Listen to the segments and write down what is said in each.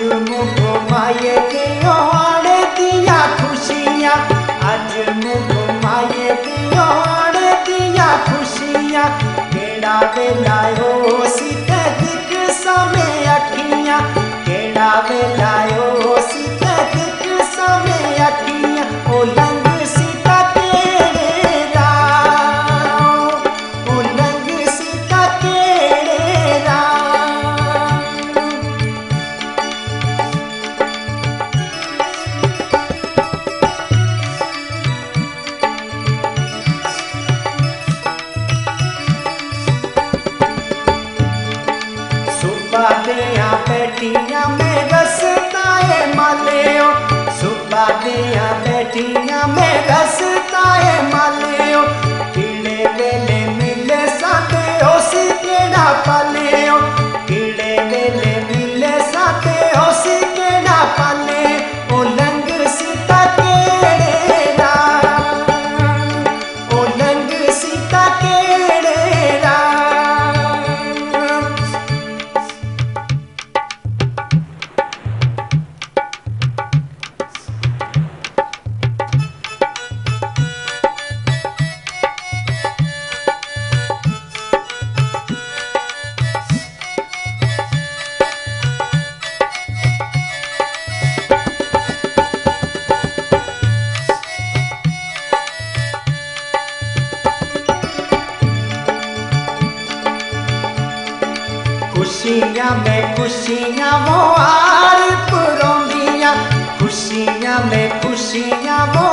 अज मुगो माए के दिया खुशियाँ अज मुगो माए के आने दिया खुशियाँ। केड़ा वेलायो सीत दिख समय अखियाँ केड़ा वेलायो बैठिया में रसताए मालियो कीड़े वेले मिले साथे ओसी केड़ा पालियो खुशियाँ में खुशियाँ वो आर पुरोंदियाँ खुशियाँ में खुशियाँ वो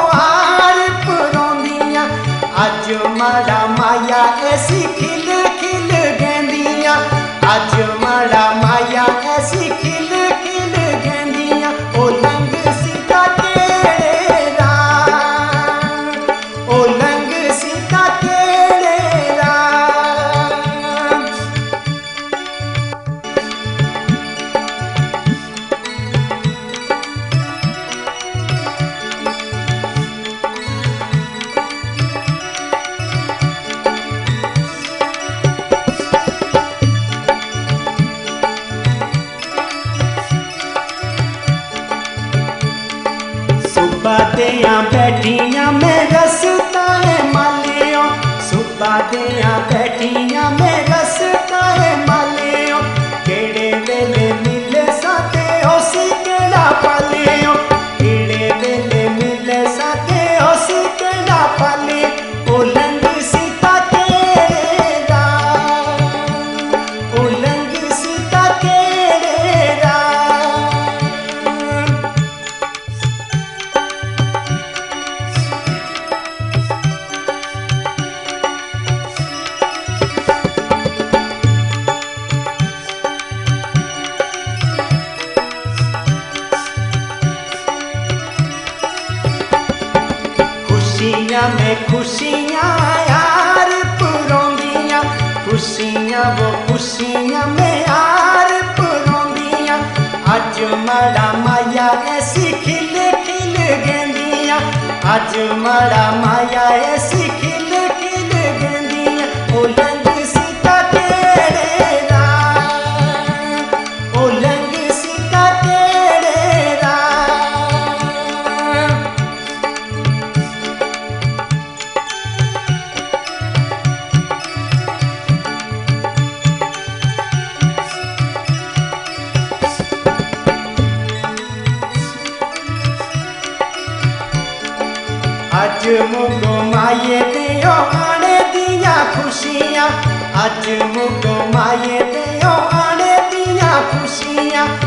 दिया बैठिया में रसता है मालियों सुबह दिया बैठिया में खुशियाँ, यार पुरोंदियाँ खुशियाँ, वो खुशियाँ में यार पुरोंदियाँ अज मड़ा माया ऐसी खिल खिल गेंदियाँ। अज मड़ा माया ऐसी अज मुगो माए दियो आने दिया खुशियाँ अज मुगो माए दियो आने दिया खुशियाँ केड़ा वेलायो सी